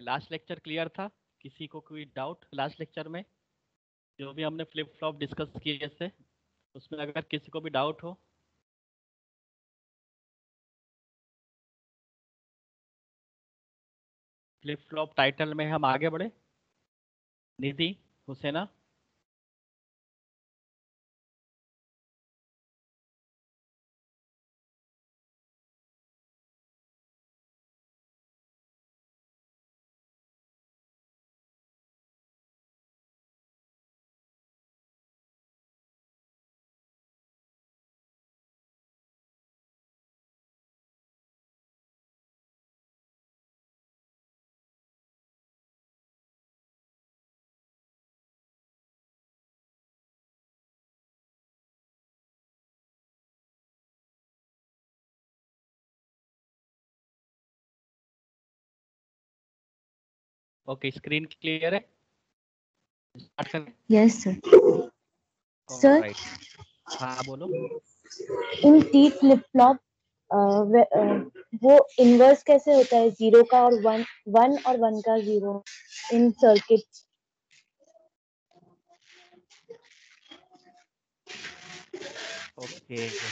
Last lecture clear था? किसी को कोई डाउट लास्ट लेक्चर में? जो भी हमने फ्लिप फ्लॉप डिस्कस किए थे, उसमें अगर किसी को भी डाउट हो? फ्लिप फ्लॉप टाइटल में हम आगे बढ़े। Nidhi, Husaina? Okay screen clear है? यस सर सर हाँ बोलो। इन टी फ्लिप फ्लॉप वो इनवर्स कैसे होता है? ज़ीरो का और वन वन और वन का zero in circuit okay hello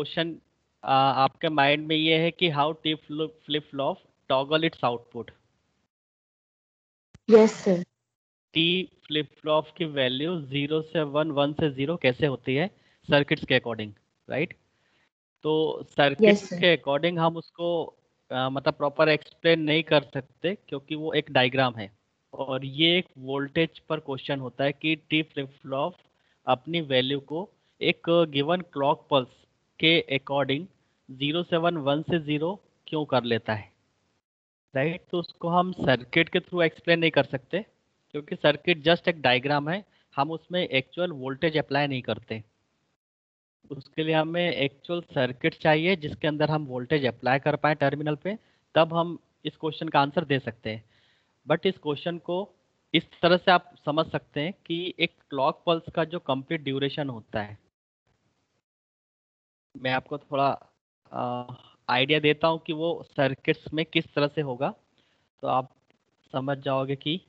Question आपके माइंड में ये है कि how T flip flop toggle its output yes sir T flip flop की वैल्यू ज़ीरो से वन वन से ज़ीरो कैसे होती है? सर्किट्स के अकॉर्डिंग राइट तो सर्किट्स sir. के अकॉर्डिंग हम उसको आ, मतलब प्रॉपर एक्सप्लेन नहीं कर सकते क्योंकि वो एक डायग्राम है। और ये एक वोल्टेज पर क्वेश्चन होता है कि टी फ्लिप फ्लॉप अपनी वैल्यू को एक गिवन क्लॉक पल्स के अकॉर्डिंग ज़ीरो सेवन वन से ज़ीरो क्यों कर लेता है? Right right? तो उसको हम सर्किट के थ्रू एक्सप्लेन नहीं कर सकते, क्योंकि सर्किट जस्ट एक डायग्राम है, हम उसमें एक्चुअल वोल्टेज अप्लाई नहीं करते। उसके लिए हमें एक्चुअल सर्किट चाहिए, जिसके अंदर हम वोल्टेज अप्लाई कर पाए टर्मिनल पे, तब हम इस क्वेश्चन का आंसर दे सकते हैं। बट इस क्वेश्चन को इस तरह से आप समझ सकते हैं कि एक क्लॉक पल्स का जो कंप्लीट ड्यूरेशन होता है मैं आपको थोड़ा आइडिया देता हूँ कि वो सर्किट्स में किस तरह से होगा। तो आप समझ जाओगे कि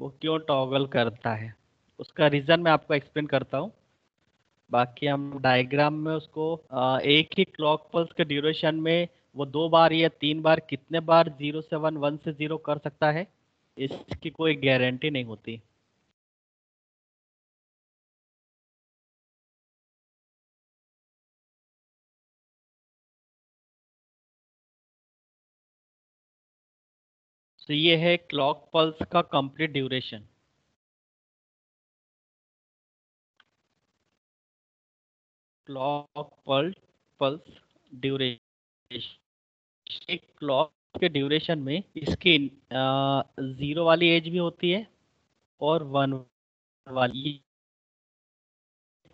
वो क्यों टॉगल करता है। उसका रीज़न मैं आपको एक्सप्लेन करता हूँ। बाकी हम डायग्राम में उसको एक ही क्लॉक पल्स के ड्यूरेशन में वो दो बार या तीन बार कितने बार ज़ीरो सेवन वन से ज़ीरो कर सकता है, इसकी कोई गारंटी नहीं होती। तो ये है क्लॉक पल्स का complete duration clock pulse pulse duration एक क्लॉक के ड्यूरेशन में इसकी ज़ीरो वाली एज भी होती है और वन वाली.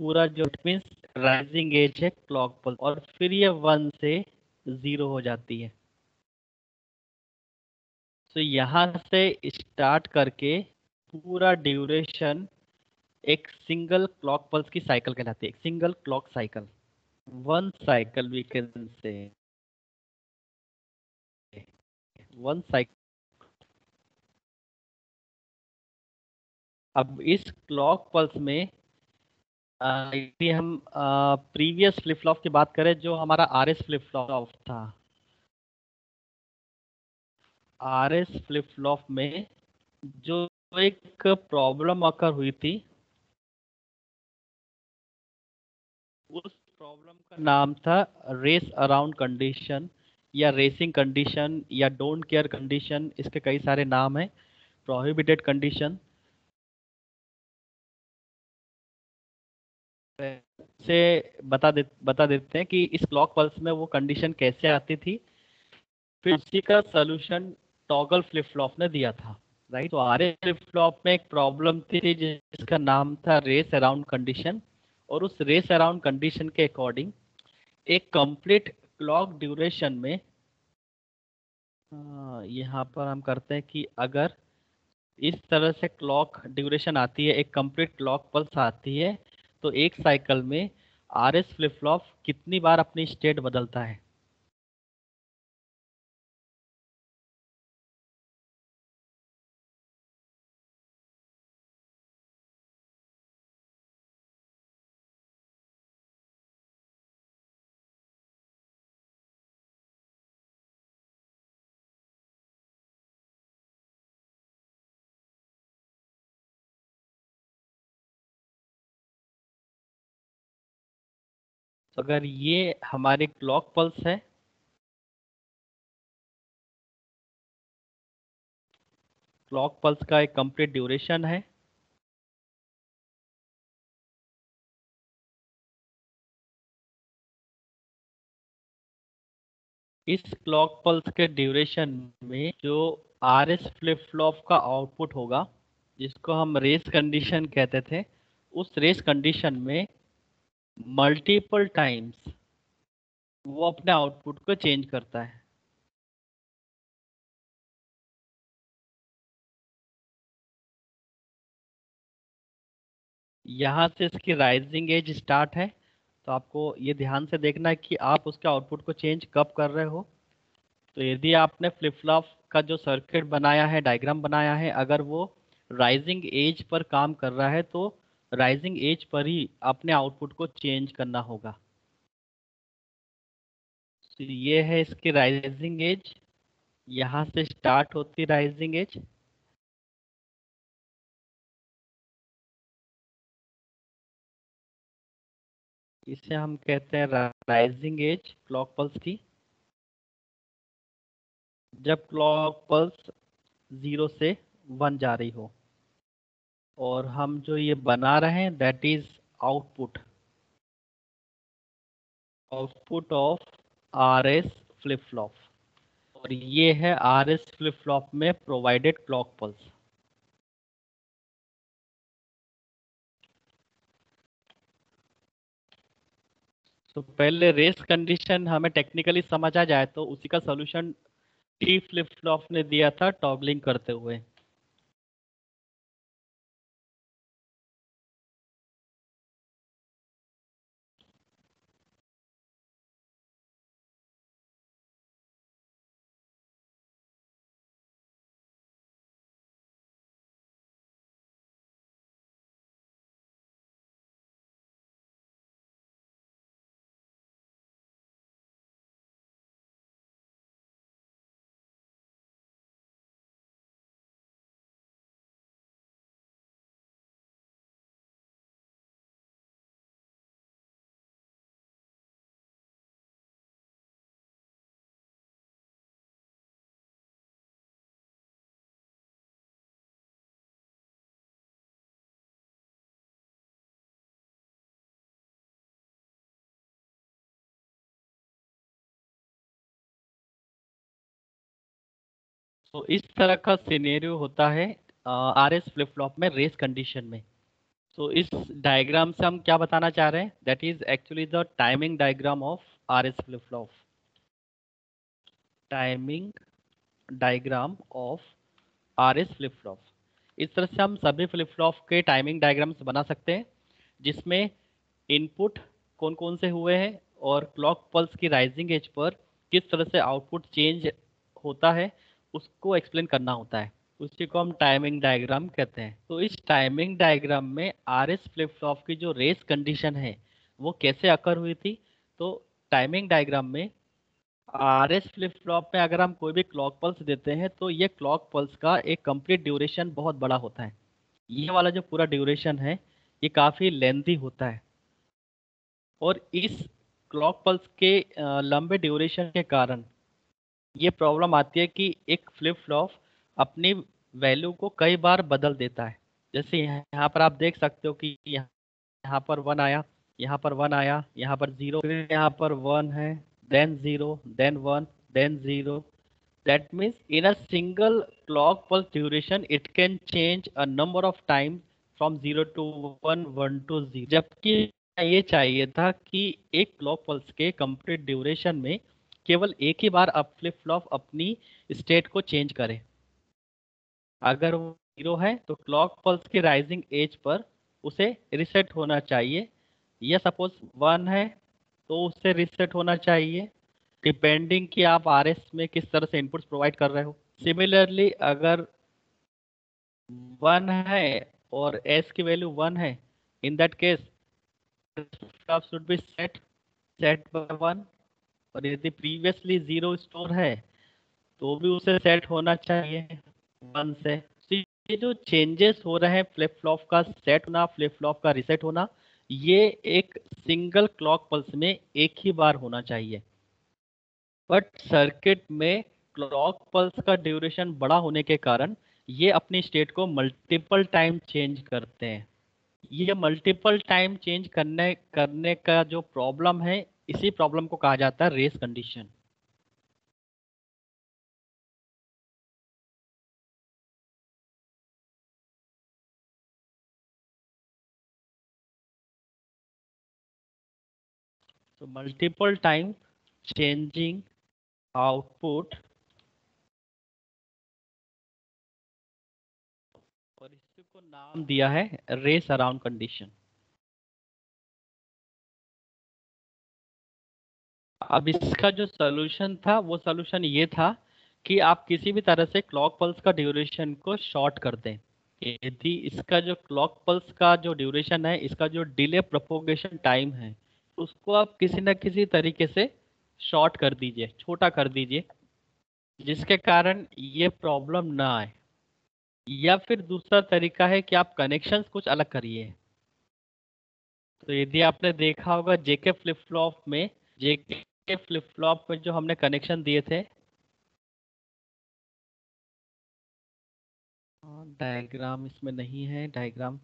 पूरा जो मीन्स राइजिंग एज है क्लॉक पल्स और फिर ये वन से ज़ीरो हो जाती है. तो यहाँ से स्टार्ट करके पूरा ड्यूरेशन एक सिंगल क्लॉक पल्स की साइकिल कहलाती है। Single clock cycle one cycle we can say one cycle अब इस क्लॉक पल्स में यदि हम प्रीवियस फ्लिप फ्लॉप की बात करें, जो हमारा आर एस फ्लिप फ्लॉप था आर एस फ्लिप फ्लॉप में जो एक प्रॉब्लम आकर हुई थी, उस प्रॉब्लम का नाम था रेस अराउंड कंडीशन या रेसिंग कंडीशन या डोंट केयर कंडीशन, इसके कई सारे नाम हैं, प्रोहिबिटेड कंडीशन। से बता दे, बता देते हैं कि इस क्लॉक पल्स में वो कंडीशन कैसे आती थी, फिर उसी का सोल्यूशन टॉगल फ्लिप फ्लॉप ने दिया था राइट तो आर फ्लिप फ्लॉप में एक प्रॉब्लम थी जिसका नाम था रेस अराउंड कंडीशन और उस रेस अराउंड कंडीशन के अकॉर्डिंग एक कंप्लीट क्लॉक ड्यूरेशन में यहाँ पर हम करते हैं कि अगर इस तरह से क्लॉक ड्यूरेशन आती है, एक कंप्लीट क्लॉक पल्स आती है तो एक साइकिल में आर एस फ्लिप फ्लॉप कितनी बार अपनी स्टेट बदलता है? तो अगर ये हमारे क्लॉक पल्स है क्लॉक पल्स का एक कंप्लीट ड्यूरेशन है, इस क्लॉक पल्स के ड्यूरेशन में जो आर एस फ्लिप फ्लॉप का आउटपुट होगा, जिसको हम रेस कंडीशन कहते थे, उस रेस कंडीशन में मल्टीपल टाइम्स वो अपने आउटपुट को चेंज करता है। यहाँ से इसकी राइजिंग एज स्टार्ट है तो आपको ये ध्यान से देखना है कि आप उसके आउटपुट को चेंज कब कर रहे हो। तो यदि आपने फ्लिप फ्लॉप का जो सर्किट बनाया है डायग्राम बनाया है, अगर वो राइजिंग एज पर काम कर रहा है तो राइजिंग एज पर ही अपने आउटपुट को चेंज करना होगा। तो ये है इसकी राइजिंग एज यहाँ से स्टार्ट होती राइजिंग एज इसे हम कहते हैं राइजिंग एज क्लॉक पल्स की। जब क्लॉक पल्स ज़ीरो से वन जा रही हो। और हम जो ये बना रहे हैं that is output output of R S flip flop और ये है आर एस फ्लिप फ्लॉप में प्रोवाइडेड क्लॉक पल्स तो पहले रेस कंडीशन हमें टेक्निकली समझ आ जाए तो उसी का सोल्यूशन टी फ्लिप फ्लॉप ने दिया था टॉगलिंग करते हुए. तो इस तरह का सिनेरियो होता है आर एस फ्लिप फ्लॉप में रेस कंडीशन में। तो इस डायग्राम से हम क्या बताना चाह रहे हैं? That is actually the timing diagram of R S flip flop timing diagram of R S flip flop इस तरह से हम सभी फ्लिप फ्लॉप के टाइमिंग डायग्राम्स बना सकते हैं, जिसमें इनपुट कौन कौन से हुए हैं और क्लॉक पल्स की राइजिंग एज पर किस तरह से आउटपुट चेंज होता है उसको एक्सप्लेन करना होता है। उसी को हम टाइमिंग डायग्राम कहते हैं। तो इस टाइमिंग डायग्राम में आर एस फ्लिप फ्लॉप की जो रेस कंडीशन है, वो कैसे अकर हुई थी? तो टाइमिंग डायग्राम में आर एस फ्लिप फ्लॉप में अगर हम कोई भी क्लॉक पल्स देते हैं तो ये क्लॉक पल्स का एक कंप्लीट ड्यूरेशन बहुत बड़ा होता है। ये वाला जो पूरा ड्यूरेशन है, ये काफ़ी लेंथी होता है। और इस क्लॉक पल्स के लंबे ड्यूरेशन के कारण ये प्रॉब्लम आती है कि एक फ्लिप फ्लॉप अपनी वैल्यू को कई बार बदल देता है। जैसे यहाँ पर आप देख सकते हो कि यहाँ पर वन आया, यहाँ पर वन आया, यहाँ पर ज़ीरो फिर यहाँ पर वन है then zero then one then zero that means in a single clock pulse duration it can change a number of time from zero to one one to zero जबकि ये चाहिए था कि एक क्लॉक पल्स के complete duration में केवल एक ही बार अब फ्लिप फ्लॉप अपनी स्टेट को चेंज करे। अगर वो ज़ीरो है तो क्लॉक पल्स की राइजिंग एज पर उसे रिसेट होना चाहिए। या सपोज़ वन है तो उससे रिसेट होना चाहिए। डिपेंडिंग कि आप आर एस में किस तरह से इनपुट्स प्रोवाइड कर रहे हो। सिमिलरली अगर वन है और एस की वैल्यू वन है in that case should be set set by one और यदि प्रीवियसली ज़ीरो स्टोर है तो भी उसे सेट होना चाहिए वन से। तो ये जो चेंजेस हो रहे हैं फ्लिप फ्लॉप का सेट होना फ्लिप फ्लॉप का रिसेट होना, ये एक सिंगल क्लॉक पल्स में एक ही बार होना चाहिए। बट सर्किट में क्लॉक पल्स का ड्यूरेशन बड़ा होने के कारण ये अपनी स्टेट को मल्टीपल टाइम चेंज करते हैं। ये मल्टीपल टाइम चेंज करने करने का जो प्रॉब्लम है इसी प्रॉब्लम को कहा जाता है race condition so, multiple time changing output. और इसको नाम दिया है रेस अराउंड कंडीशन अब इसका जो सॉल्यूशन था, वो सोल्यूशन ये था कि आप किसी भी तरह से क्लॉक पल्स का ड्यूरेशन को शॉर्ट कर दें। यदि इसका जो क्लॉक पल्स का जो ड्यूरेशन है, इसका जो डिले प्रोपोगेशन टाइम है, उसको आप किसी न किसी तरीके से शॉर्ट कर दीजिए, छोटा कर दीजिए, जिसके कारण ये प्रॉब्लम ना आए। या फिर दूसरा तरीका है कि आप कनेक्शंस कुछ अलग करिए। तो यदि आपने देखा होगा जेके फ्लिप फ्लॉप में जेके के फ्लिप फ्लॉप में जो हमने कनेक्शन दिए थे। डायग्राम इसमें नहीं है डायग्राम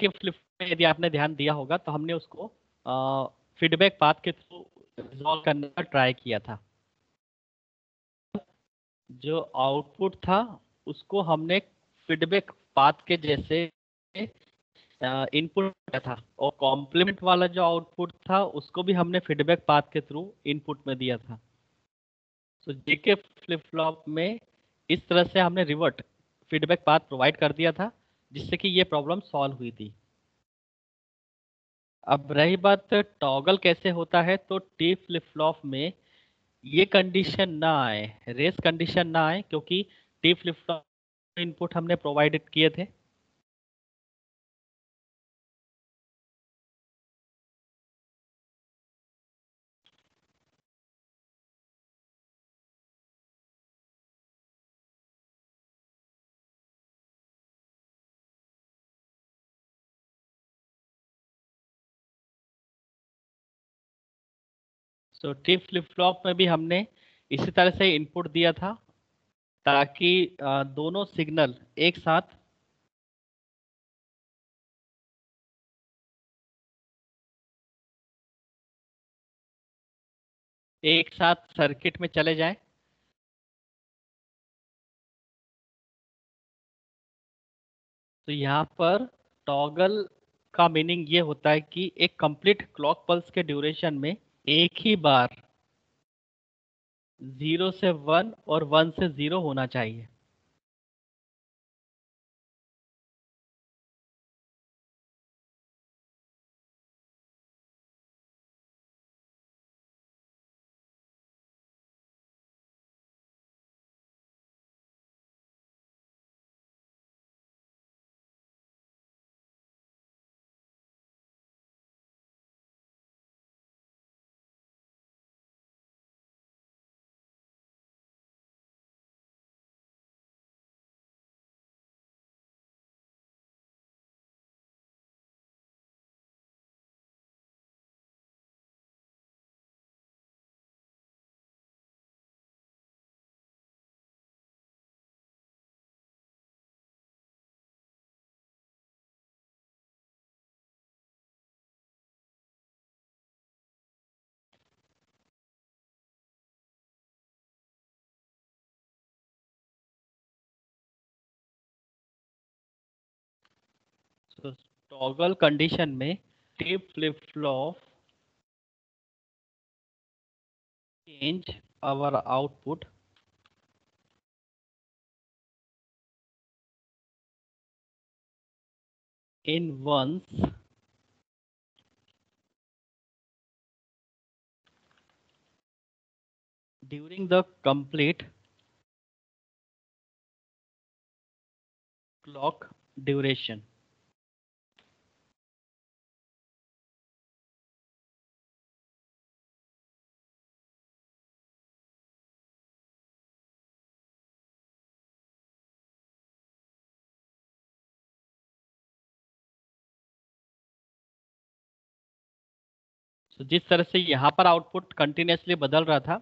के फ्लिप में यदि आपने ध्यान दिया होगा तो हमने उसको फीडबैक पाथ के थ्रू रिजॉल्व करने का ट्राई किया था। जो आउटपुट था, उसको हमने फीडबैक पाथ के जैसे इनपुट था? और कॉम्प्लीमेंट वाला जो आउटपुट था, उसको भी हमने फीडबैक पाथ के थ्रू इनपुट में दिया था। सो जेके फ्लिप फ्लॉप में इस तरह से हमने रिवर्ट फीडबैक पाथ प्रोवाइड कर दिया था, जिससे कि ये प्रॉब्लम सॉल्व हुई थी। अब रही बात टॉगल कैसे होता है? तो टी फ्लिप फ्लॉप में ये कंडीशन ना आए रेस कंडीशन ना आए, क्योंकि टी फ्लिप फ्लॉप इनपुट हमने प्रोवाइडेड किए थे। तो टी फ्लिप फ्लॉप में भी हमने इसी तरह से इनपुट दिया था। ताकि दोनों सिग्नल एक साथ एक साथ सर्किट में चले जाएँ। तो यहाँ पर टॉगल का मीनिंग ये होता है कि एक कंप्लीट क्लॉक पल्स के ड्यूरेशन में एक ही बार ज़ीरो से वन और वन से ज़ीरो होना चाहिए। तो टॉगल कंडीशन में T flip flop change our output in once during the complete clock duration तो जिस तरह से यहाँ पर आउटपुट कंटिन्यूसली बदल रहा था,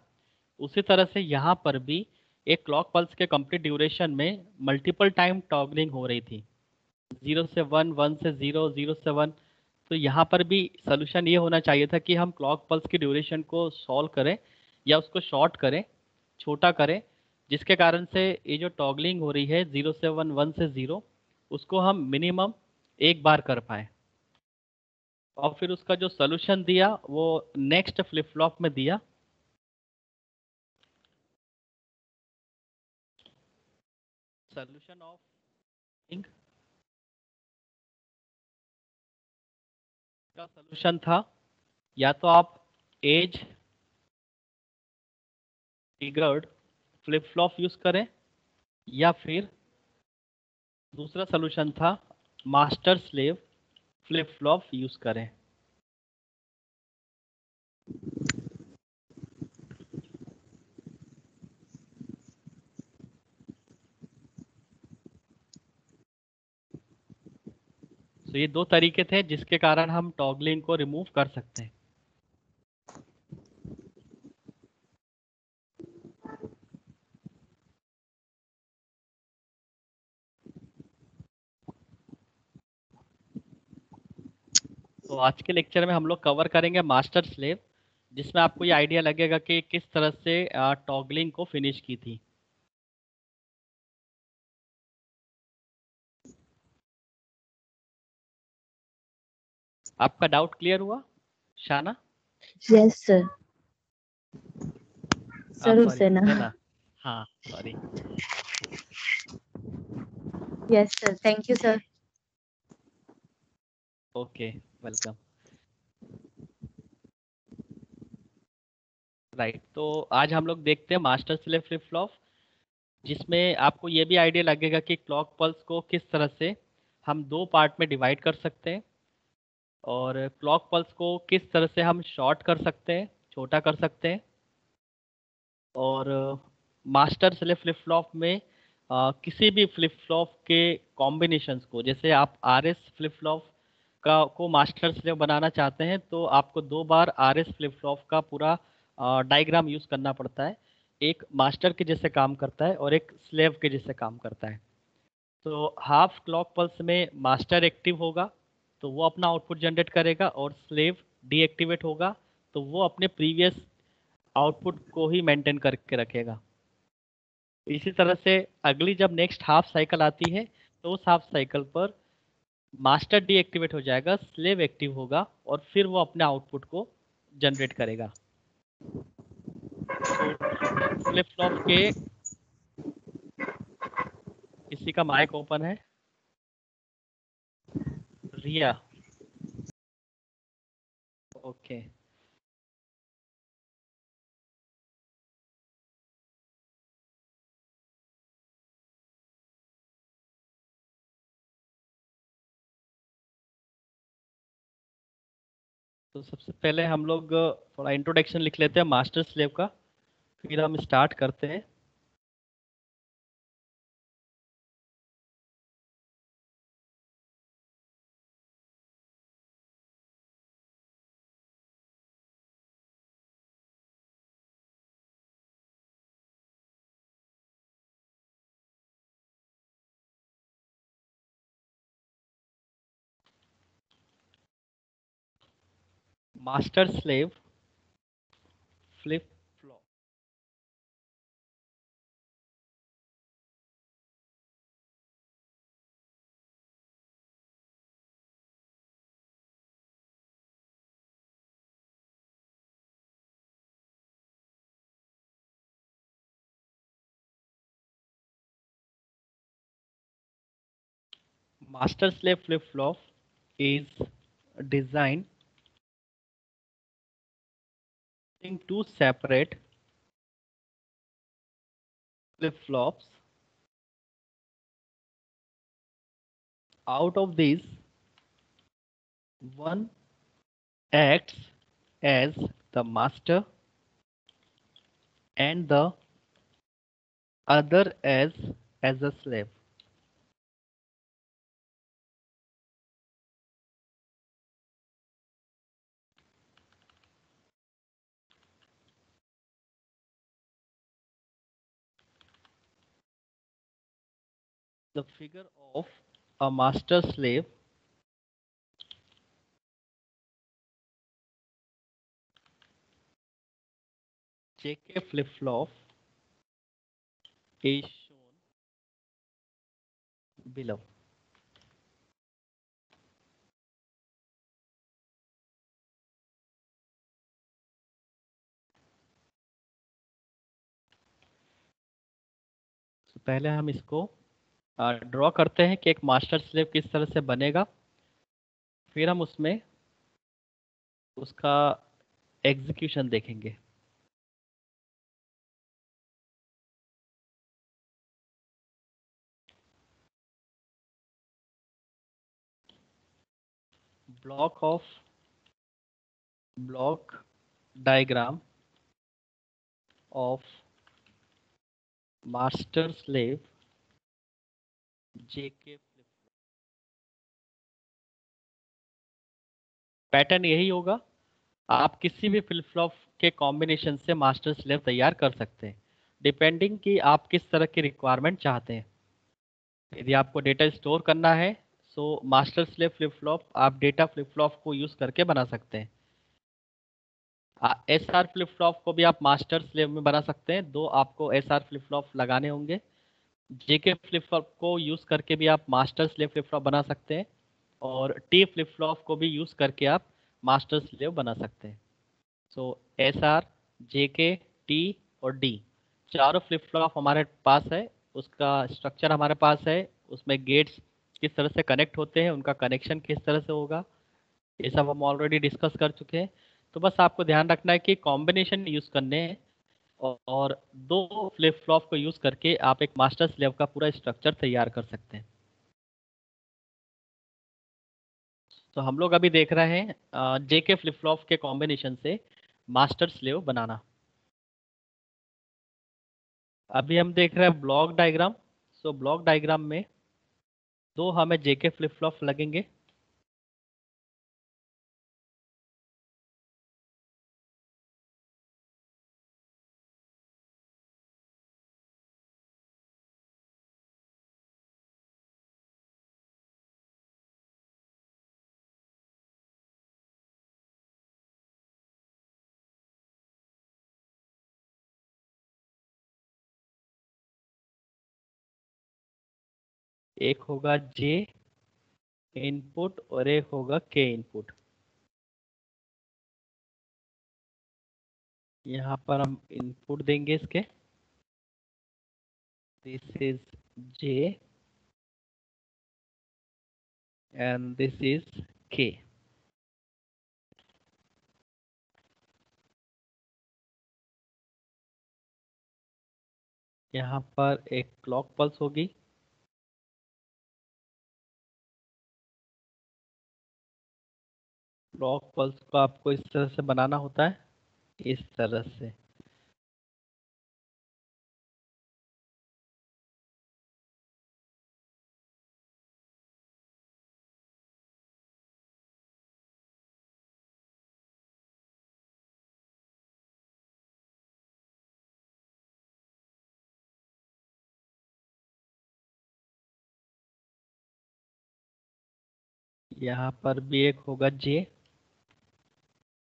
उसी तरह से यहाँ पर भी एक क्लॉक पल्स के कंप्लीट ड्यूरेशन में मल्टीपल टाइम टॉगलिंग हो रही थी। ज़ीरो से वन वन से ज़ीरो ज़ीरो से वन तो यहाँ पर भी सोल्यूशन ये होना चाहिए था कि हम क्लॉक पल्स की ड्यूरेशन को सॉल्व करें या उसको शॉर्ट करें, छोटा करें, जिसके कारण से ये जो टॉगलिंग हो रही है ज़ीरो से वन वन से ज़ीरो उसको हम मिनिमम एक बार कर पाए। और फिर उसका जो सोल्यूशन दिया, वो नेक्स्ट फ्लिप फ्लॉप में दिया। सोल्यूशन ऑफ़ का सोल्यूशन था, या तो आप edge triggered flip flop use करें, या फिर दूसरा सोल्यूशन था master slave flip flop use करें। तो ये दो तरीके थे जिसके कारण हम टॉगलिंग को रिमूव कर सकते हैं। तो आज के लेक्चर में हम लोग कवर करेंगे मास्टर स्लेव जिसमें आपको ये आइडिया लगेगा कि किस तरह से टॉगलिंग को फिनिश की थी। आपका डाउट क्लियर हुआ? शाना? यस सर सर सेना हाँ sorry yes sir thank you sir okay welcome right तो आज हम लोग देखते हैं मास्टर स्लेव फ्लिप फ्लॉप जिसमें आपको ये भी आइडिया लगेगा कि क्लॉक पल्स को किस तरह से हम दो पार्ट में डिवाइड कर सकते हैं और क्लॉक पल्स को किस तरह से हम शॉर्ट कर सकते हैं छोटा कर सकते हैं। और मास्टर स्लेव फ्लिप फ्लॉप में आ, किसी भी फ्लिप फ्लॉप के कॉम्बिनेशंस को जैसे आप आर एस फ्लिप फ्लॉप का, को मास्टर स्लेव बनाना चाहते हैं तो आपको दो बार आर एस फ्लिप फ्लॉप का पूरा डायग्राम यूज़ करना पड़ता है। एक मास्टर के जैसे काम करता है और एक स्लेव के जैसे काम करता है। तो हाफ़ क्लॉक पल्स में मास्टर एक्टिव होगा तो वो अपना आउटपुट जनरेट करेगा और स्लेव डीएक्टिवेट होगा तो वो अपने प्रीवियस आउटपुट को ही मेंटेन करके रखेगा। इसी तरह से अगली जब नेक्स्ट हाफ़ साइकिल आती है तो उस हाफ़ साइकिल पर मास्टर डीएक्टिवेट हो जाएगा, स्लेव एक्टिव होगा और फिर वो अपने आउटपुट को जनरेट करेगा। फ्लिप फ्लॉप के किसी का माइक ओपन है। रिया। ओके। तो सबसे पहले हम लोग थोड़ा इंट्रोडक्शन लिख लेते हैं, मास्टर स्लेव का। फिर हम स्टार्ट करते हैं। master slave flip flop. Master slave flip flop is designed in two separate flip flops out of these one acts as the master and the other as as a slave the figure of a master slave JK flip-flop is shown below. तो पहले हम इसको draw करते हैं कि एक master slave किस तरह से बनेगा। फिर हम उसमें उसका एग्जीक्यूशन देखेंगे। Block of, block diagram of master slave JK pattern यही होगा। आप किसी भी फ्लिप फ्लॉप के कॉम्बिनेशन से मास्टर स्लेव तैयार कर सकते हैं। डिपेंडिंग कि आप किस तरह की रिक्वायरमेंट चाहते हैं। यदि आपको डेटा स्टोर करना है so master slave flip flop आप डेटा फ्लिप फ्लॉप को यूज़ करके बना सकते हैं। एस आर फ्लिप फ्लॉप को भी आप मास्टर स्लेव में बना सकते हैं। दो आपको एस आर फ्लिप फ्लॉप लगाने होंगे। जेके फ्लिप फ्लॉप को यूज़ करके भी आप मास्टर स्लेव फ्लिप फ्लॉप बना सकते हैं और टी फ्लिप फ्लॉप को भी यूज़ करके आप मास्टर स्लेव बना सकते हैं। सो एस आर जे के टी और डी चारों फ्लिप फ्लॉप हमारे पास है, उसका स्ट्रक्चर हमारे पास है, उसमें गेट्स किस तरह से कनेक्ट होते हैं, उनका कनेक्शन किस तरह से होगा, ये सब हम ऑलरेडी डिस्कस कर चुके हैं। तो बस आपको ध्यान रखना है कि कॉम्बिनेशन यूज़ करने हैं। और दो फ्लिप फ्लॉप को यूज़ करके आप एक मास्टर स्लेव का पूरा स्ट्रक्चर तैयार कर सकते हैं। तो हम लोग अभी देख रहे हैं जे के फ्लिप फ्लॉप के कॉम्बिनेशन से मास्टर स्लेव बनाना। अभी हम देख रहे हैं block diagram so block diagram में दो हमें जेके फ्लिप फ्लॉप लगेंगे। एक होगा जे इनपुट और एक होगा के इनपुट यहाँ पर हम इनपुट देंगे इसके. This is J and this is K यहाँ पर एक क्लॉक पल्स होगी. ब्लॉक पल्स को आपको इस तरह से बनाना होता है, इस तरह से। यहाँ पर भी एक होगा जे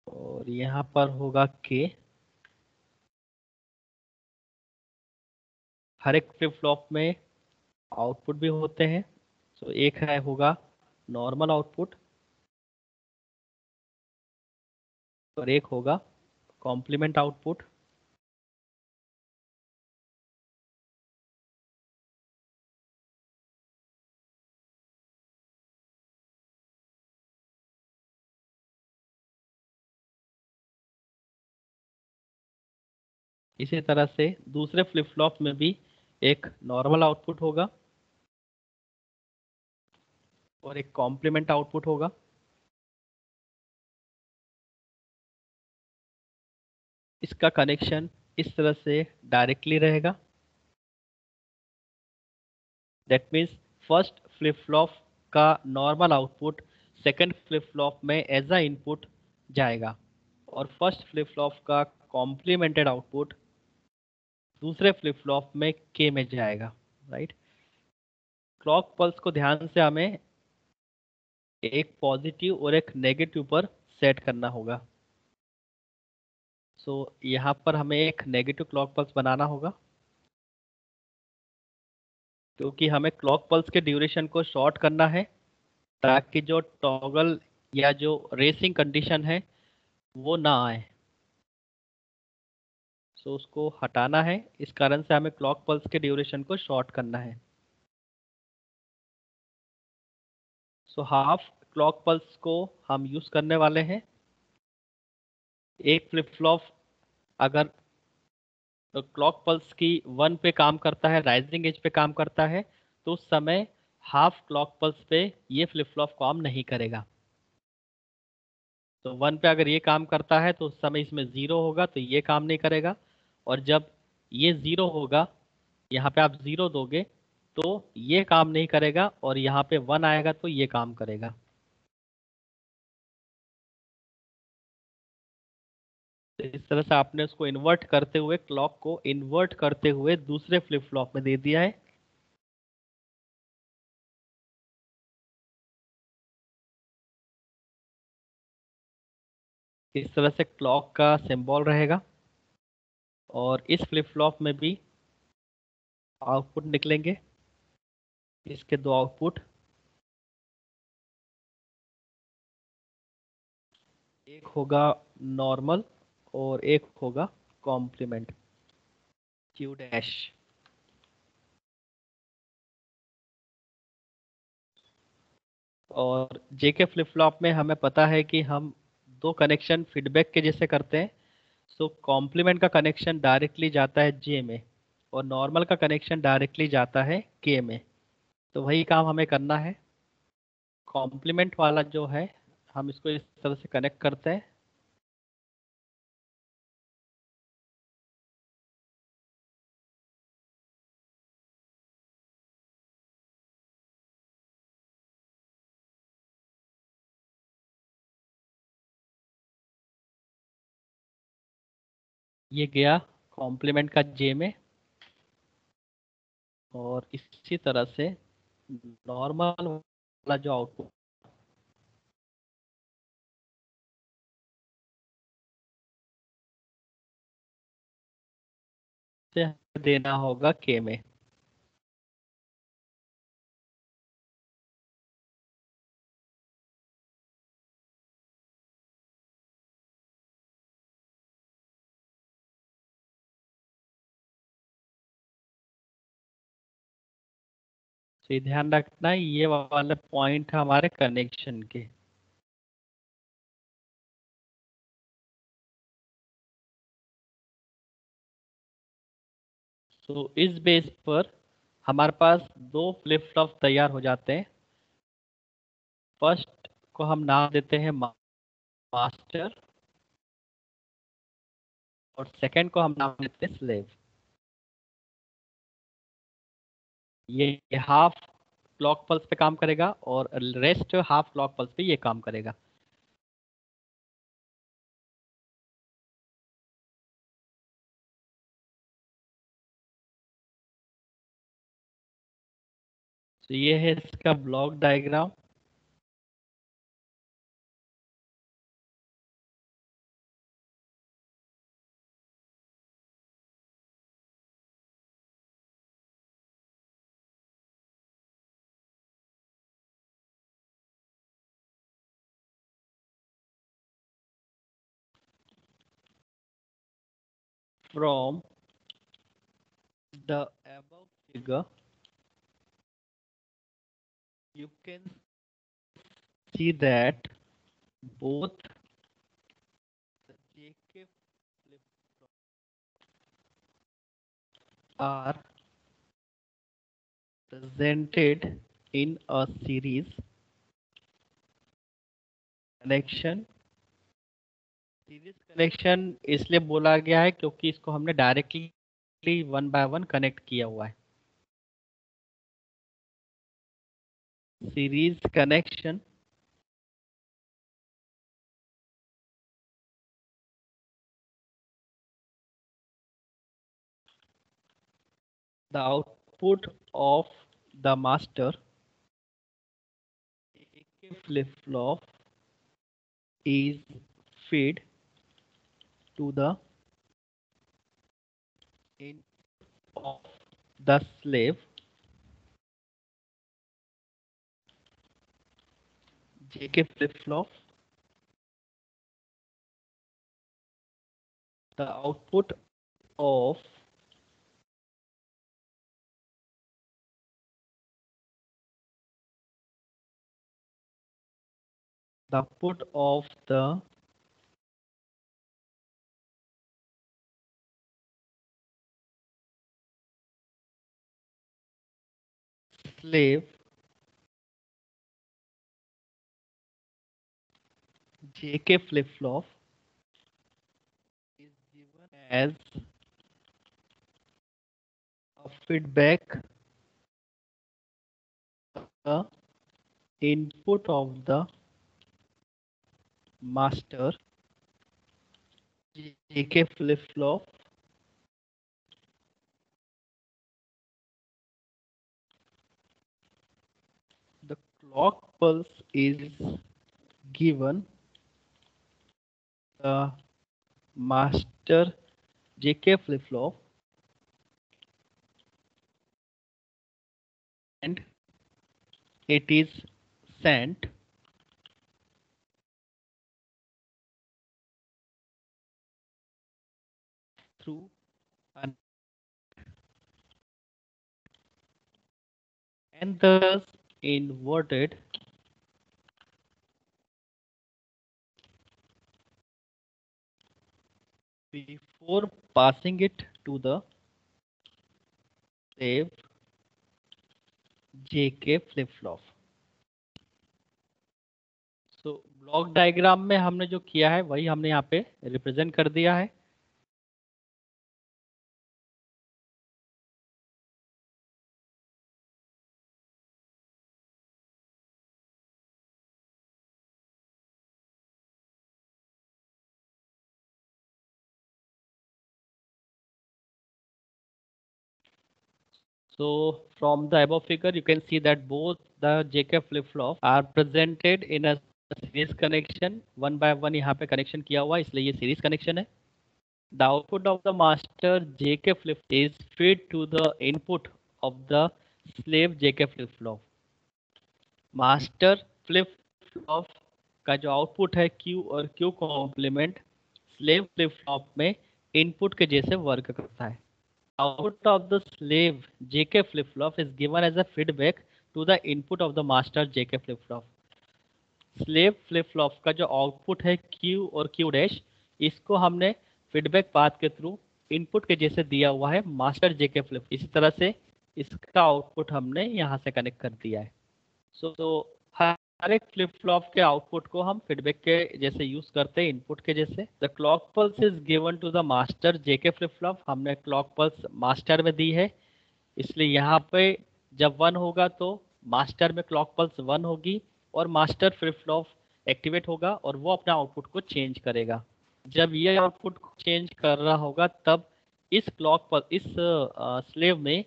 और यहाँ पर होगा के हर एक फ्लिप फ्लॉप में आउटपुट भी होते हैं। तो एक है होगा नॉर्मल आउटपुट और एक होगा कॉम्प्लीमेंट आउटपुट इसी तरह से दूसरे फ्लिप फ्लॉप में भी एक नॉर्मल आउटपुट होगा और एक कॉम्प्लीमेंट आउटपुट होगा। इसका कनेक्शन इस तरह से डायरेक्टली रहेगा। That means first flip flop का normal output second flip flop में एज अ इनपुट जाएगा और फ़र्स्ट फ्लिप फ्लॉप का कॉम्प्लीमेंटेड आउटपुट दूसरे फ्लिप फ्लॉप में के में जाएगा राइट क्लॉक पल्स को ध्यान से हमें एक पॉजिटिव और एक नेगेटिव पर सेट करना होगा। सो so, यहाँ पर हमें एक नेगेटिव क्लॉक पल्स बनाना होगा। क्योंकि हमें क्लॉक पल्स के ड्यूरेशन को शॉर्ट करना है ताकि जो टॉगल या जो रेसिंग कंडीशन है वो ना आए। सो उसको हटाना है। इस कारण से हमें क्लॉक पल्स के ड्यूरेशन को शॉर्ट करना है। सो हाफ़ क्लॉक पल्स को हम यूज़ करने वाले हैं। एक फ्लिप फ्लॉप अगर क्लॉक पल्स की वन पे काम करता है राइजिंग एज पे काम करता है तो उस समय हाफ़ क्लॉक पल्स पे ये फ्लिप फ्लॉप काम नहीं करेगा। तो वन पे अगर ये काम करता है तो उस समय इसमें ज़ीरो होगा तो ये काम नहीं करेगा। और जब ये ज़ीरो होगा, यहाँ पे आप ज़ीरो दोगे तो ये काम नहीं करेगा और यहाँ पे वन आएगा तो ये काम करेगा। तो इस तरह से आपने उसको इन्वर्ट करते हुए क्लॉक को इन्वर्ट करते हुए दूसरे फ्लिप फ्लॉप में दे दिया है। इस तरह से क्लॉक का सिंबल रहेगा। और इस फ्लिप फ्लॉप में भी आउटपुट निकलेंगे। इसके दो आउटपुट। एक होगा नॉर्मल और एक होगा कॉम्प्लीमेंट। Q dash. और जेके फ्लिप फ्लॉप में हमें पता है कि हम दो कनेक्शन फीडबैक के जैसे करते हैं। सो कॉम्प्लीमेंट का कनेक्शन डायरेक्टली जाता है जे में और नॉर्मल का कनेक्शन डायरेक्टली जाता है के में। तो वही काम हमें करना है। कॉम्प्लीमेंट वाला जो है, हम इसको इस तरह से कनेक्ट करते हैं। ये गया कॉम्प्लीमेंट का जे में। और इसी तरह से नॉर्मल वाला जो आउटपुट से देना होगा के में। तो ध्यान रखना ये वाले पॉइंट हमारे कनेक्शन के। तो इस बेस पर हमारे पास दो फ्लिप फ्लॉप तैयार हो जाते हैं। फ़र्स्ट को हम नाम देते हैं मास्टर और सेकंड को हम नाम देते हैं स्लेव ये हाफ़ क्लॉक पल्स पे काम करेगा और रेस्ट हाफ़ क्लॉक पल्स पे ये काम करेगा। तो ये है इसका block diagram from the above figure you can see that both the JK flip are presented in a series connection series connection इसलिए बोला गया है क्योंकि इसको हमने directly one by one connect किया हुआ है। Series connection the output of the master flip-flop is fed to the input of the slave. JK flip-flop the output of the output of the slave. JK flip-flop is given as a feedback the input of the master. JK flip-flop the clock pulse is given the master JK flip-flop and it is sent through an and thus inverted before passing it to the slave JK flip-flop. So block diagram में हमने जो किया है वही हमने यहाँ पे represent कर दिया है So from the above figure, you can see that both the JK flip-flop are presented in a series connection. One by one यहाँ पे connection किया हुआ है इसलिए ये series connection है. The output of the master JK flip is fed to the input of the slave JK flip-flop. Master flip-flop का जो output है Q और Q complement slave flip-flop में input के जैसे work करता है. Output of the slave JK flip-flop is given as a feedback to the input of the master JK flip-flop. Slave flip flop का जो आउटपुट है Q और Q डैश इसको हमने फीडबैक पाथ के थ्रू इनपुट के जैसे दिया हुआ है मास्टर जेके फ्लिप इसी तरह से इसका आउटपुट हमने यहाँ से कनेक्ट कर दिया है सो so, so, हर एक फ्लिप फ्लॉप के आउटपुट को हम फीडबैक के जैसे यूज़ करते हैं इनपुट के जैसे। The clock pulse is given to the master JK flip flop हमने क्लॉक पल्स मास्टर में दी है। इसलिए यहाँ पे जब वन होगा तो मास्टर में क्लॉक पल्स वन होगी और मास्टर फ्लिप फ्लॉप एक्टिवेट होगा और वो अपना आउटपुट को चेंज करेगा। जब ये आउटपुट चेंज कर रहा होगा, तब इस क्लॉक पर इस स्लेव में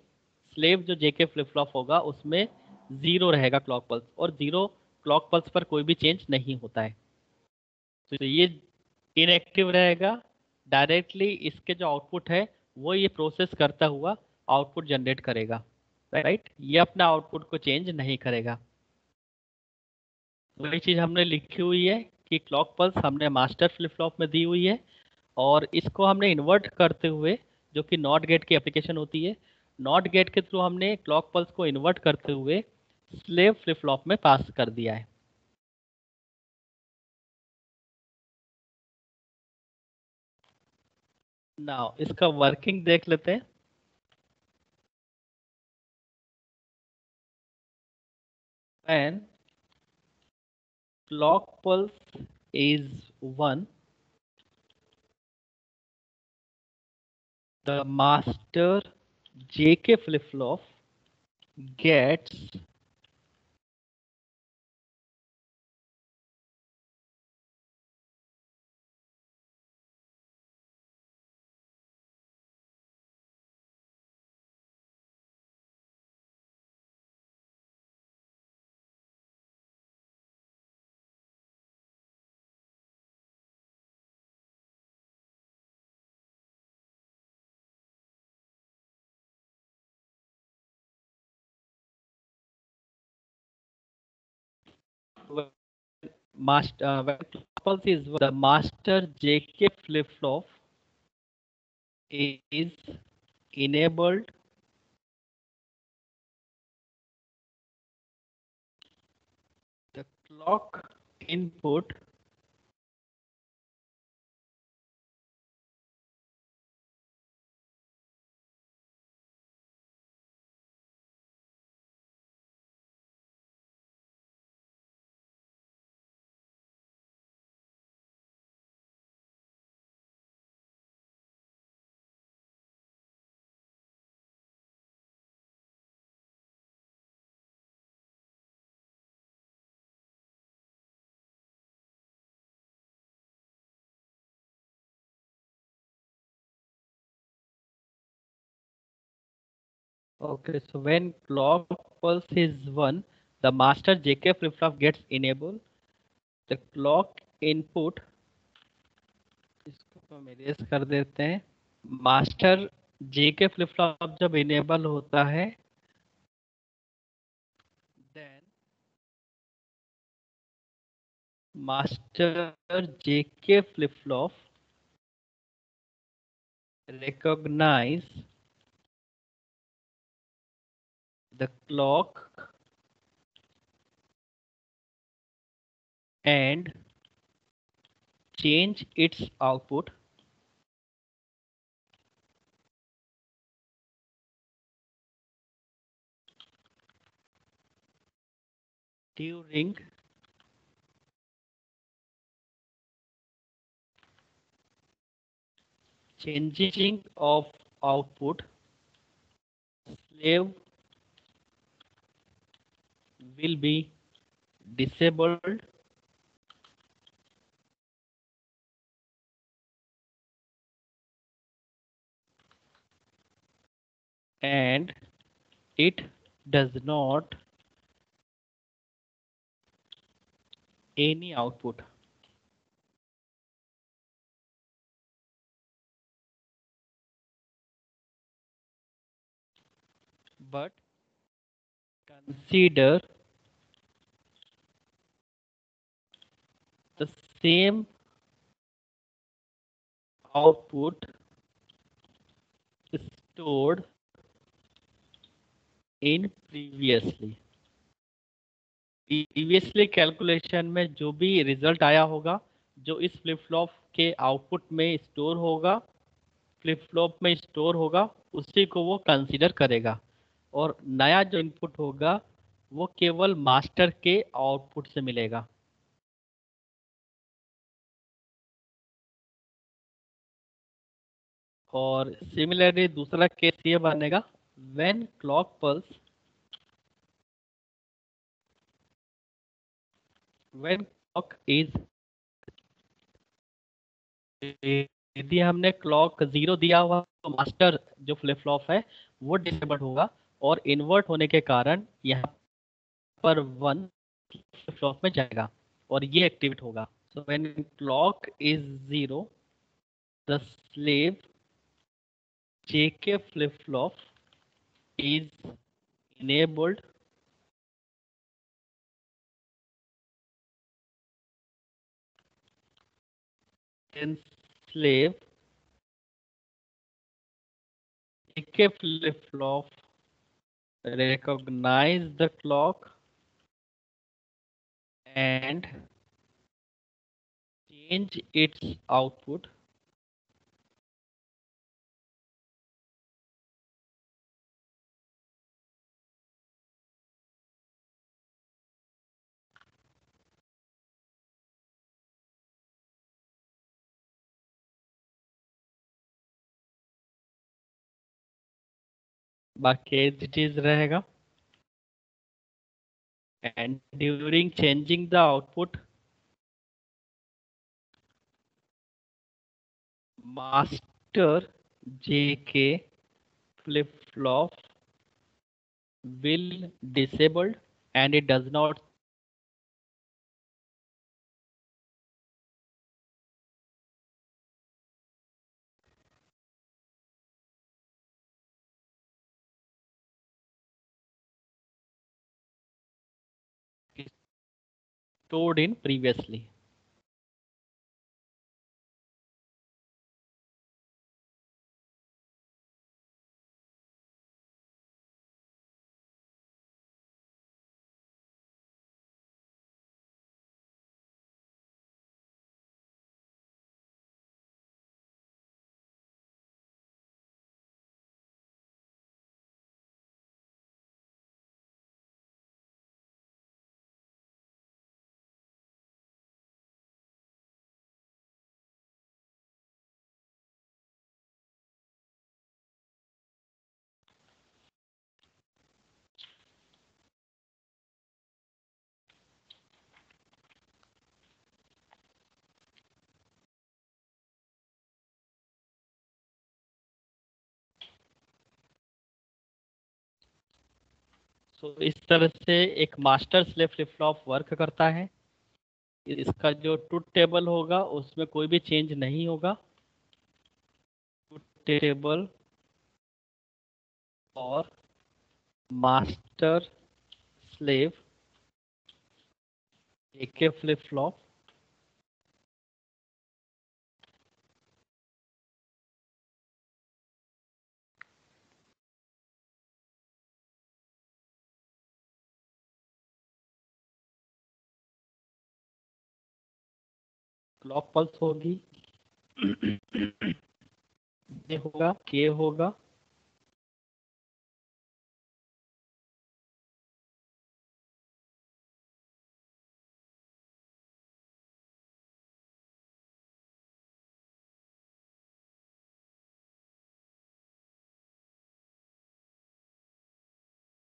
स्लेव जो जेके फ्लिप फ्लॉप होगा, उसमें ज़ीरो रहेगा क्लॉक पल्स और ज़ीरो क्लॉक पल्स पर कोई भी चेंज नहीं होता है। तो ये इनएक्टिव रहेगा। डायरेक्टली इसके जो आउटपुट है, वो ये प्रोसेस करता हुआ आउटपुट जनरेट करेगा। राइट ये अपना आउटपुट को चेंज नहीं करेगा। वही चीज़ हमने लिखी हुई है कि क्लॉक पल्स हमने मास्टर फ्लिप फ्लॉप में दी हुई है और इसको हमने इन्वर्ट करते हुए, जो कि नॉट गेट की एप्लीकेशन होती है नॉट गेट के थ्रू हमने क्लॉक पल्स को इन्वर्ट करते हुए स्लेव फ्लिप फ्लॉप में पास कर दिया है नाउ इसका वर्किंग देख लेते हैं when clock pulse is one, the master jk flip flop gets master uh, when pulse is the master JK flip flop is enabled the clock input Okay, so when clock pulse is 1, the master JK flip-flop gets enabled. The clock input इसको हम erase कर देते हैं master JK flip-flop जब enable होता है then master JK flip-flop recognize the clock and change its output. During changing of output slave will be disabled. And it does not any output. But consider same output stored in previously. Previously calculation में जो भी result आया होगा, जो इस flip flop के output में store होगा फ्लिप फ्लॉप में स्टोर होगा, उसी को वो कंसीडर करेगा। और नया जो इनपुट होगा, वो केवल मास्टर के आउटपुट से मिलेगा। और सिमिलरली दूसरा केस ये बनेगा when clock pulse when clock is यदि हमने क्लॉक ज़ीरो दिया हुआ तो मास्टर जो फ्लिप फ्लॉप है, वो डिसेबल होगा और इन्वर्ट होने के कारण यहाँ पर वन फ्लिप फ्लॉप में जाएगा और ये एक्टिवेट होगा। So when clock is zero the slave JK flip-flop is enabled then slave. JK flip-flop recognize the clock and change its output बाकी एज रहेगा। And during changing the output master JK flip flop will disabled and it does not stored in previously. तो इस तरह से एक master slave flip flop work करता है। इसका जो टूथ टेबल होगा, उसमें कोई भी चेंज नहीं होगा। टूथ टेबल और मास्टर स्लेव एक फ्लिप फ्लॉप क्लॉक पल्स होगी। ये होगा, के होगा।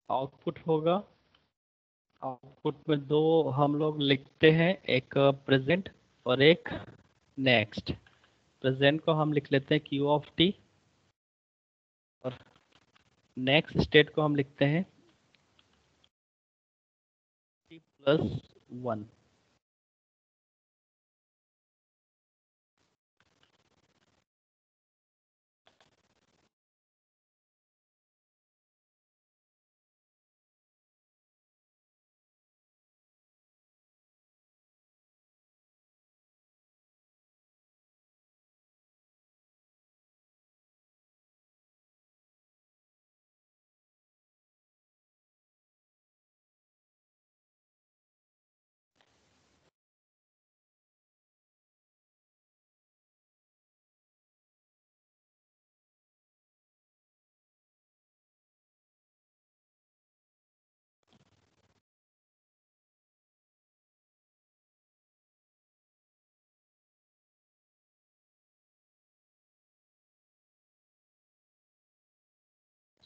आउटपुट होगा। आउटपुट में दो हम लोग लिखते हैं, एक प्रेजेंट और एक नेक्स्ट प्रेजेंट को हम लिख लेते हैं क्यू ऑफ़ टी और नेक्स्ट स्टेट को हम लिखते हैं टी प्लस वन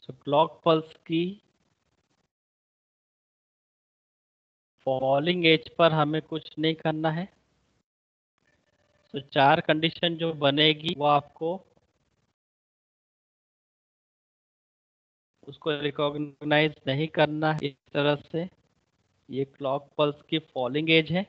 तो क्लॉक पल्स की फॉलिंग एज पर हमें कुछ नहीं करना है। तो चार कंडीशन जो बनेगी वो आपको उसको रिकॉग्नाइज नहीं करना है। इस तरह से ये क्लॉक पल्स की फॉलिंग एज है।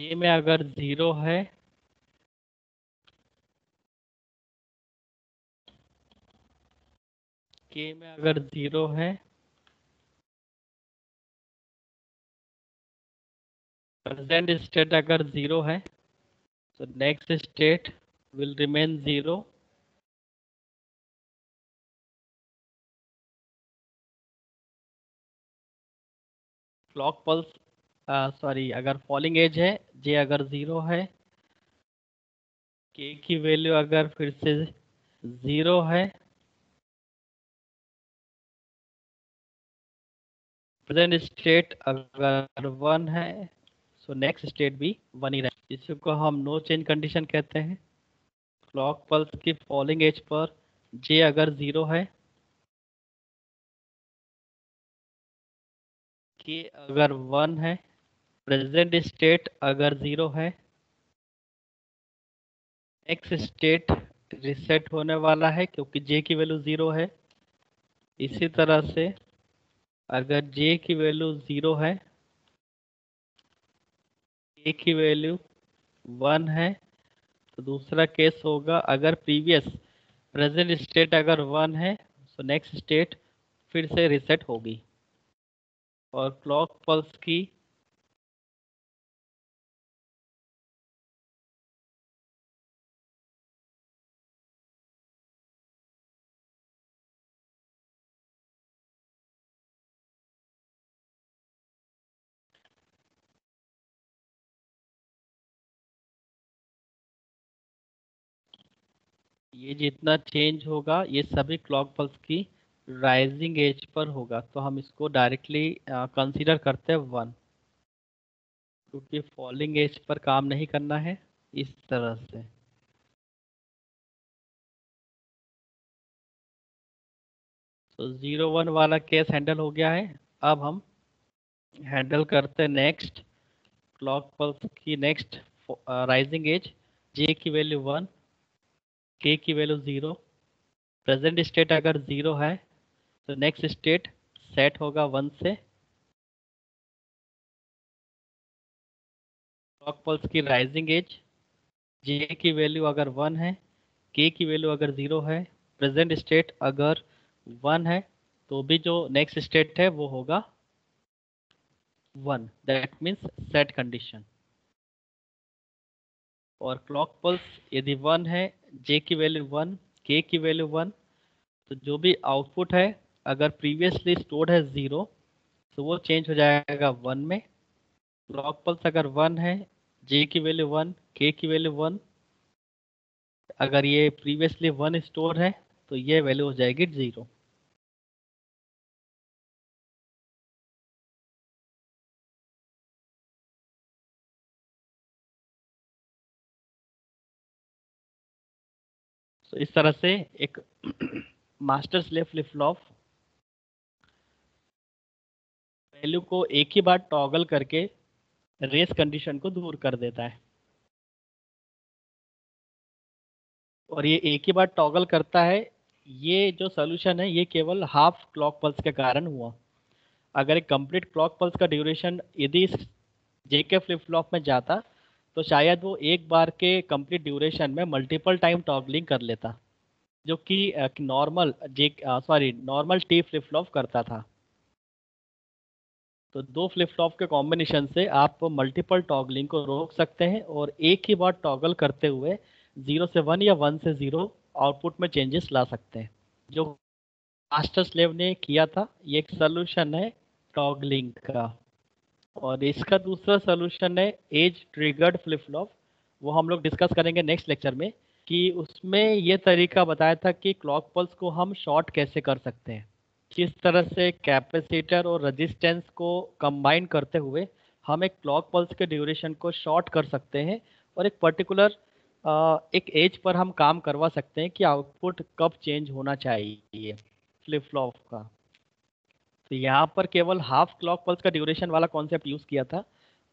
जे, में अगर ज़ीरो है के में अगर ज़ीरो है प्रेजेंट स्टेट अगर ज़ीरो है तो next state will remain zero clock pulse sorry अगर फॉलिंग एज है जे अगर ज़ीरो है के की वैल्यू अगर फिर से ज़ीरो है प्रेजेंट स्टेट अगर वन है सो नेक्स्ट स्टेट भी वन ही रहे इसी को हम नो चेंज कंडीशन कहते हैं। क्लॉक पल्स की फॉलिंग एज पर जे अगर ज़ीरो है के अगर वन है प्रेजेंट स्टेट अगर ज़ीरो है एक्स स्टेट रिसेट होने वाला है क्योंकि जे की वैल्यू ज़ीरो है। इसी तरह से अगर जे की वैल्यू ज़ीरो है ए की वैल्यू वन है तो दूसरा केस होगा अगर प्रीवियस प्रेजेंट स्टेट अगर वन है तो नेक्स्ट स्टेट फिर से रिसेट होगी। और क्लॉक पल्स की ये जितना चेंज होगा, ये सभी क्लॉक पल्स की राइजिंग एज पर होगा। तो हम इसको डायरेक्टली कंसीडर करते हैं वन क्योंकि फॉलिंग एज पर काम नहीं करना है, इस तरह से। तो ज़ीरो वन वाला केस हैंडल हो गया है। अब हम हैंडल करते हैं नेक्स्ट क्लॉक पल्स की नेक्स्ट राइजिंग एज जे की वैल्यू वन के की वैल्यू ज़ीरो प्रेजेंट स्टेट अगर ज़ीरो है तो नेक्स्ट स्टेट सेट होगा वन से। क्लॉक पल्स की राइजिंग एज जे की वैल्यू अगर वन है के की वैल्यू अगर ज़ीरो है प्रेजेंट स्टेट अगर वन है तो भी जो नेक्स्ट स्टेट है, वो होगा one that means set condition और क्लॉक पल्स यदि वन है जे की वैल्यू वन के की वैल्यू वन तो जो भी आउटपुट है, अगर प्रीवियसली स्टोर्ड है ज़ीरो तो वो चेंज हो जाएगा वन में। क्लॉक पल्स अगर वन है जे की वैल्यू वन के की वैल्यू वन अगर ये प्रीवियसली वन स्टोर है तो ये वैल्यू हो जाएगी ज़ीरो तो इस तरह से एक master slave flip flop value को एक ही बार टॉगल करके रेस कंडीशन को दूर कर देता है। और ये एक ही बार टॉगल करता है, ये जो सोल्यूशन है, ये केवल हाफ़ क्लॉक पल्स के कारण हुआ। अगर एक कंप्लीट क्लॉक पल्स का ड्यूरेशन यदि जेके फ्लिप फ्लॉप में जाता तो शायद वो एक बार के कंप्लीट ड्यूरेशन में मल्टीपल टाइम टॉगलिंग कर लेता, जो कि normal J sorry normal T flip flop करता था। तो दो फ्लिप फ्लॉप के कॉम्बिनेशन से आप मल्टीपल टॉगलिंग को रोक सकते हैं और एक ही बार टॉगल करते हुए ज़ीरो से वन या वन से ज़ीरो आउटपुट में चेंजेस ला सकते हैं। जो मास्टर स्लेव ने किया था, ये एक सोल्यूशन है टॉगलिंग का। और इसका दूसरा सोल्यूशन है एज ट्रिगर्ड फ्लिप फ्लॉप वो हम लोग डिस्कस करेंगे नेक्स्ट लेक्चर में कि उसमें ये तरीका बताया था कि क्लॉक पल्स को हम शॉर्ट कैसे कर सकते हैं। किस तरह से कैपेसिटर और रजिस्टेंस को कंबाइन करते हुए हम एक क्लॉक पल्स के ड्यूरेशन को शॉर्ट कर सकते हैं और एक पर्टिकुलर एक एज पर हम काम करवा सकते हैं कि आउटपुट कब चेंज होना चाहिए फ्लिप फ्लॉप का। तो यहाँ पर केवल हाफ़ क्लॉक पल्स का ड्यूरेशन वाला कॉन्सेप्ट यूज़ किया था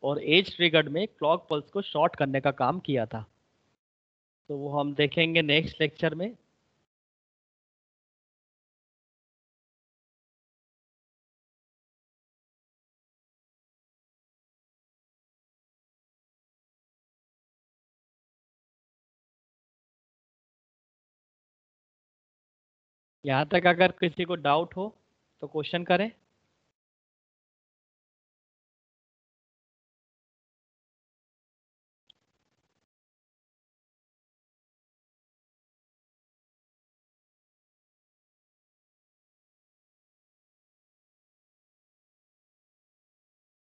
और एज ट्रिगर्ड में क्लॉक पल्स को शॉर्ट करने का काम किया था। तो वो हम देखेंगे नेक्स्ट लेक्चर में। यहाँ तक अगर किसी को डाउट हो तो क्वेश्चन करें।